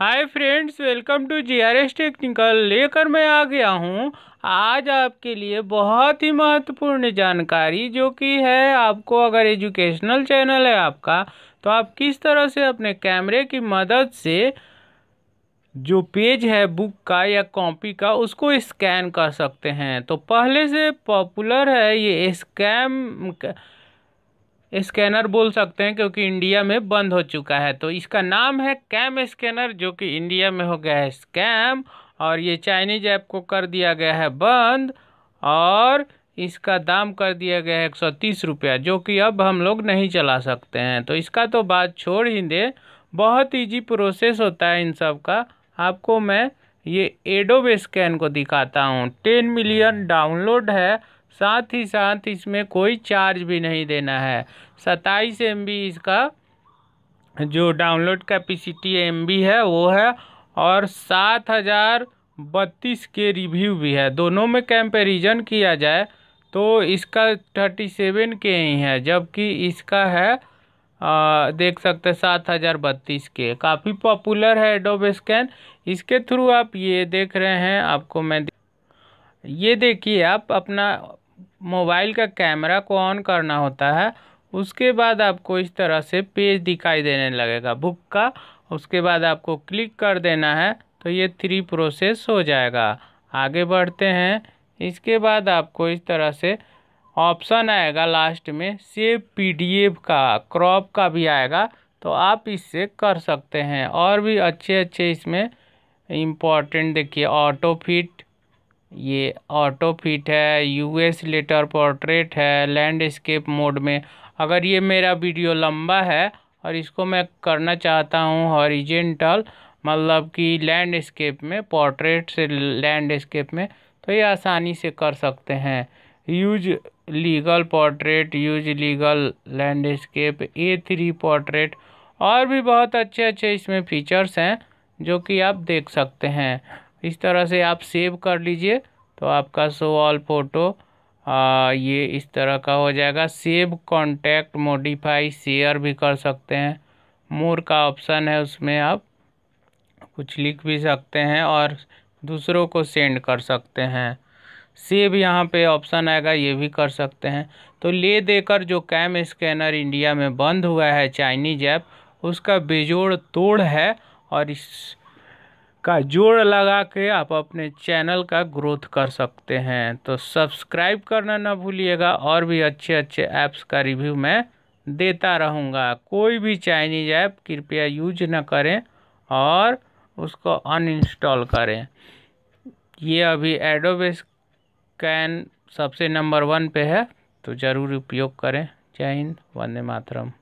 Hi friends welcome to G R S technical लेकर मैं आ गया हूँ। आज आपके लिए बहुत ही महत्वपूर्ण जानकारी जो कि है आपको अगर एजुकेशनल चैनल है आपका तो आप किस तरह से अपने कैमरे की मदद से जो पेज है बुक का या कॉपी का, उसको स्कैन कर सकते हैं। तो पहले से पॉपुलर है ये स्कैम स्कैनर बोल सकते हैं क्योंकि इंडिया में बंद हो चुका है। तो इसका नाम है कैम स्कैनर, जो कि इंडिया में हो गया है स्कैम, और ये चाइनीज़ ऐप को कर दिया गया है बंद, और इसका दाम कर दिया गया है एक सौ तीस रुपया, जो कि अब हम लोग नहीं चला सकते हैं। तो इसका तो बात छोड़ ही दे, बहुत ईजी प्रोसेस होता है इन सब का। आपको मैं ये एडोब स्कैन को दिखाता हूँ। टेन मिलियन डाउनलोड है साथ ही साथ इसमें कोई चार्ज भी नहीं देना है। सत्ताईस एम इसका जो डाउनलोड कैपेसिटी एमबी है वो है और सात हज़ार बत्तीस के रिव्यू भी है। दोनों में कंपैरिजन किया जाए तो इसका थर्टी सेवन के ही है जबकि इसका है आ, देख सकते सात हज़ार बत्तीस के। काफ़ी पॉपुलर है एडोब स्कैन इसके थ्रू आप ये देख रहे हैं आपको मैं ये देखिए आप अपना मोबाइल का कैमरा को ऑन करना होता है, उसके बाद आपको इस तरह से पेज दिखाई देने लगेगा, बुक का। उसके बाद आपको क्लिक कर देना है तो ये थ्री प्रोसेस हो जाएगा। आगे बढ़ते हैं। इसके बाद आपको इस तरह से ऑप्शन आएगा लास्ट में, सेव पीडीएफ का, क्रॉप का भी आएगा तो आप इससे कर सकते हैं। और भी अच्छे अच्छे इसमें इंपॉर्टेंट देखिए ऑटो फिट ये ऑटो फिट है यूएस लेटर पोर्ट्रेट है लैंडस्केप मोड में। अगर ये मेरा वीडियो लंबा है और इसको मैं करना चाहता हूँ हॉरिजेंटल मतलब कि लैंडस्केप में पोर्ट्रेट से लैंडस्केप में तो ये आसानी से कर सकते हैं। Use legal portrait use legal landscape A three portrait और भी बहुत अच्छे अच्छे इसमें फीचर्स हैं, जो कि आप देख सकते हैं। इस तरह से आप सेव कर लीजिए तो आपका सो ऑल फ़ोटो ये इस तरह का हो जाएगा। सेव कॉन्टैक्ट मॉडिफाई शेयर भी कर सकते हैं। मोर का ऑप्शन है उसमें आप कुछ लिख भी सकते हैं और दूसरों को सेंड कर सकते हैं। सेव यहाँ पे ऑप्शन आएगा, ये भी कर सकते हैं। तो ले देकर जो कैम स्कैनर इंडिया में बंद हुआ है चाइनीज़ ऐप उसका बेजोड़ तोड़ है और इस का जोड़ लगा के आप अपने चैनल का ग्रोथ कर सकते हैं। तो सब्सक्राइब करना ना भूलिएगा और भी अच्छे अच्छे ऐप्स का रिव्यू मैं देता रहूँगा। कोई भी चाइनीज़ ऐप कृपया यूज़ ना करें और उसको अनइंस्टॉल करें। ये अभी एडोब स्कैन सबसे नंबर वन पे है तो ज़रूर उपयोग करें। जय हिंद, वंदे मातरम।